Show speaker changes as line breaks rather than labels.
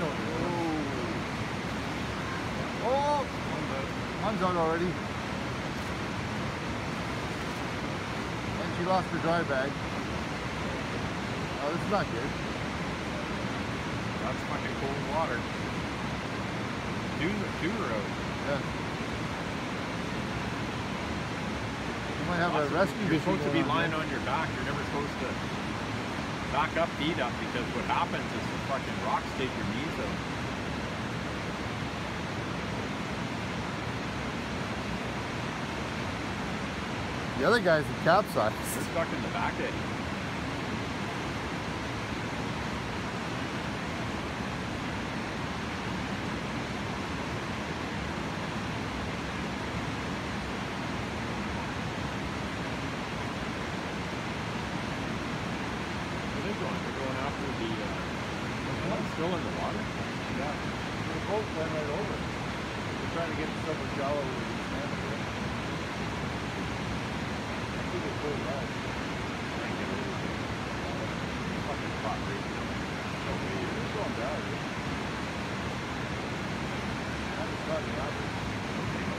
Oh. oh. Mine's out already. And she lost her dry bag. Oh, this is not good.
That's fucking cold water. Do, do road.
Yeah. You might have a rescue.
You're supposed to be lying on your back. You're never supposed to back up, feet up, because what happens is the fucking rocks take your knees out.
The other guy's in capsized.
You're stuck in the back eddy. going? They're going after the. Uh, still in the water.
Yeah. The boat went right over. They're trying to get the silver jello with the salmon. I think it's really well. Fucking pot rate. It's. That's.